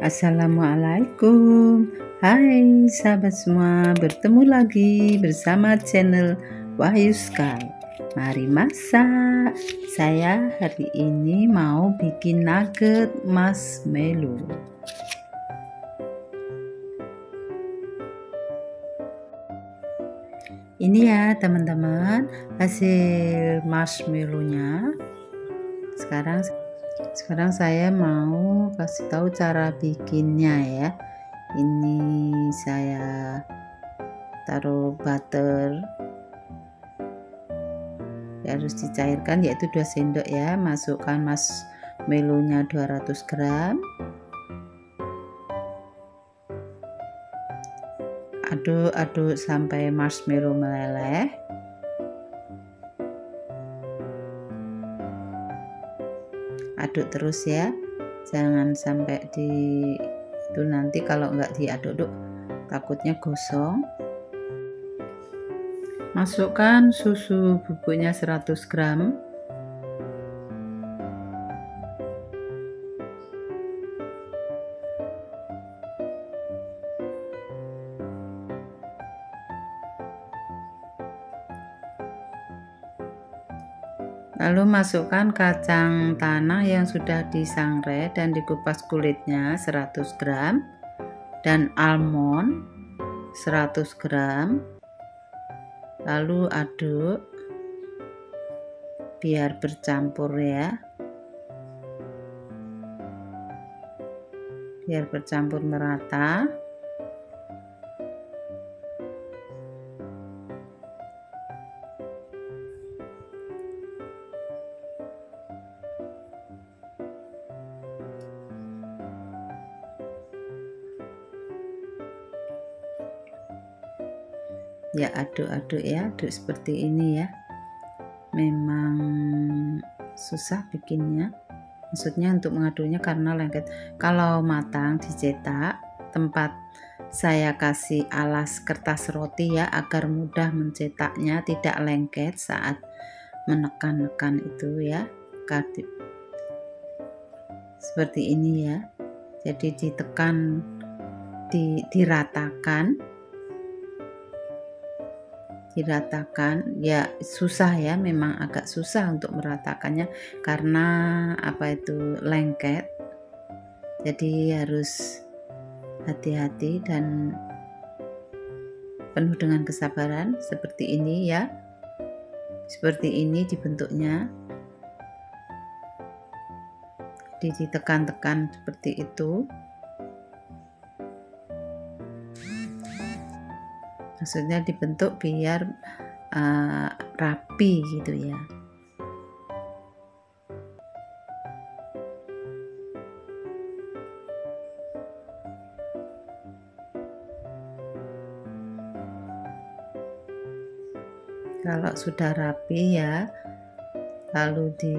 Assalamualaikum. Hai sahabat semua Bertemu lagi bersama channel Wahyu Sky Mari masak. Saya hari ini mau bikin nugget marshmallow. Ini ya teman-teman Hasil marshmallownya. Sekarang sekarang saya mau kasih tahu cara bikinnya ya. Ini saya taruh butter harus dicairkan yaitu 2 sendok ya. Masukkan marshmallownya 200 gram. Aduk-aduk sampai marshmallow meleleh. Aduk terus ya. Jangan sampai di itu nanti kalau nggak diaduk-aduk takutnya gosong masukkan susu bubuknya 100 gram Lalu masukkan kacang tanah yang sudah disangrai dan dikupas kulitnya 100 gram dan almond 100 gram. Lalu aduk biar bercampur ya. Biar bercampur merata. Ya aduk-aduk ya aduk seperti ini ya. Memang susah bikinnya. Maksudnya untuk mengaduknya karena lengket. Kalau matang dicetak tempat saya kasih alas kertas roti ya agar mudah mencetaknya tidak lengket saat menekan-nekan itu ya seperti ini ya. Jadi ditekan di, diratakan diratakan. Ya susah ya memang agak susah untuk meratakannya karena apa itu lengket. Jadi harus hati-hati dan penuh dengan kesabaran seperti ini ya. Seperti ini dibentuknya. Ditekan-tekan seperti itu maksudnya dibentuk biar uh, rapi gitu ya. Kalau sudah rapi ya lalu di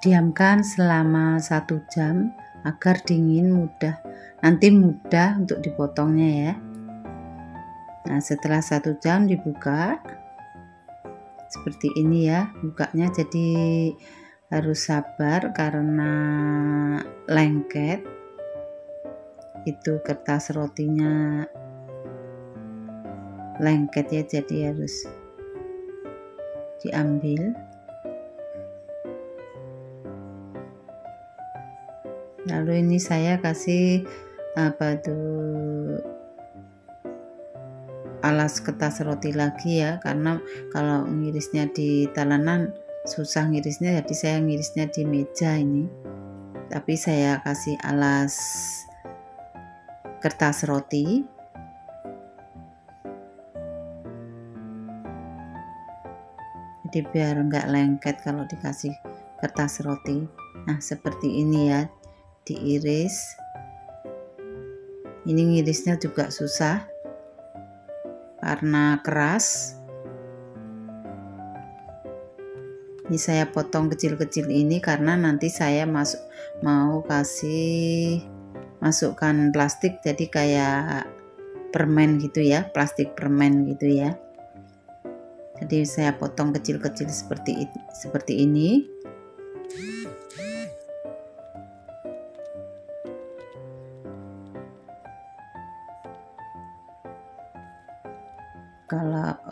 diamkan selama satu jam agar dingin mudah. Nanti mudah untuk dipotongnya ya. Nah setelah satu jam dibuka seperti ini ya bukanya jadi harus sabar karena lengket. Itu kertas rotinya lengket ya jadi harus diambil lalu ini saya kasih apa tuh alas kertas roti lagi ya karena kalau ngirisnya di talenan susah ngirisnya jadi saya ngirisnya di meja ini. Tapi saya kasih alas kertas roti. Jadi biar enggak lengket kalau dikasih kertas roti. Nah seperti ini ya diiris. Ini ngirisnya juga susah karena keras. Ini saya potong kecil-kecil ini karena nanti saya masuk mau kasih masukkan plastik jadi kayak permen gitu ya plastik permen gitu ya. Jadi saya potong kecil-kecil seperti seperti ini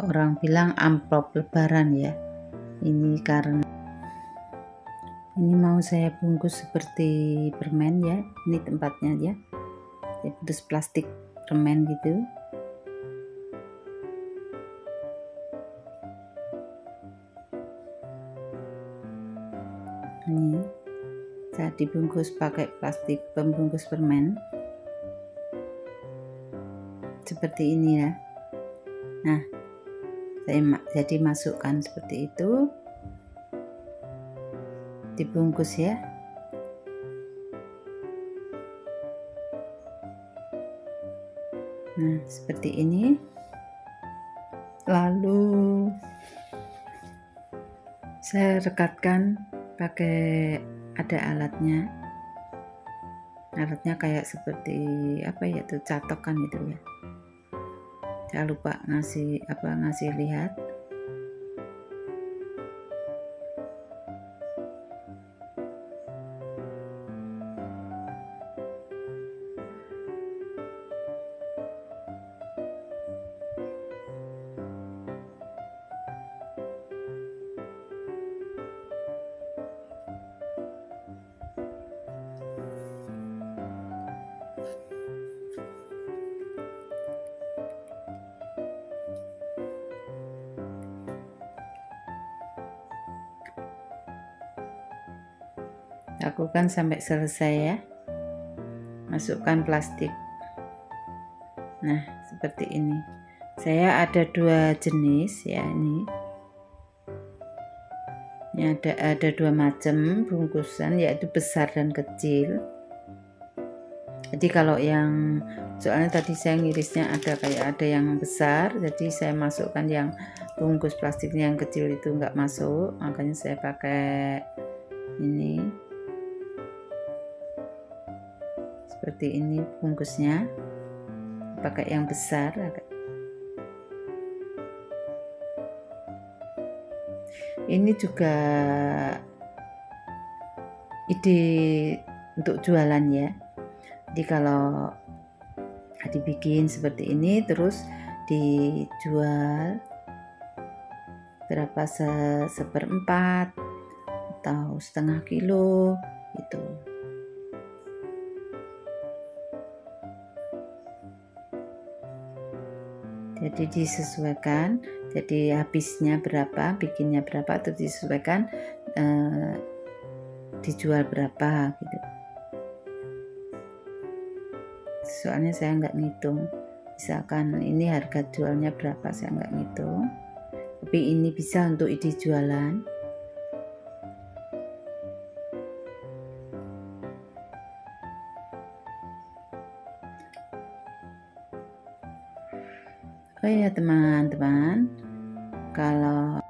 orang bilang amplop lebaran ya. Ini karena ini mau saya bungkus seperti permen ya. Ini tempatnya ya terus plastik permen gitu. Ini saya dibungkus pakai plastik pembungkus permen. Seperti ini ya. Nah saya jadi masukkan seperti itu. Dibungkus ya. Nah seperti ini. Lalu saya rekatkan pakai ada alatnya. Alatnya kayak seperti apa ya tuh catokan itu ya saya lupa ngasih apa ngasih lihat lakukan sampai selesai ya. Masukkan plastik. Nah seperti ini. Saya ada dua jenis ya ini. Ini ada ada dua macam bungkusan yaitu besar dan kecil. Jadi kalau yang soalnya tadi saya ngirisnya ada kayak ada yang besar jadi saya masukkan yang bungkus plastiknya yang kecil itu enggak masuk makanya saya pakai ini seperti ini bungkusnya. Pakai yang besar ini juga ide untuk jualan ya. Jadi kalau dibikin seperti ini terus dijual berapa se seperempat atau setengah kilo itu jadi disesuaikan. Jadi habisnya berapa bikinnya berapa atau disesuaikan eh, dijual berapa gitu. Soalnya saya nggak ngitung. Misalkan ini harga jualnya berapa saya nggak ngitung. Tapi ini bisa untuk ide jualan Oh ya teman-teman, kalau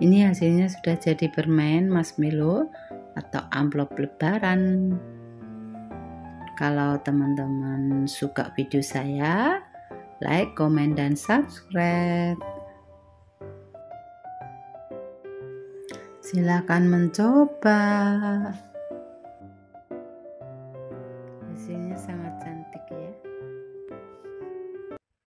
ini hasilnya sudah jadi permen marshmallow atau amplop lebaran. Kalau teman-teman suka video saya like, komen, dan subscribe. Silakan mencoba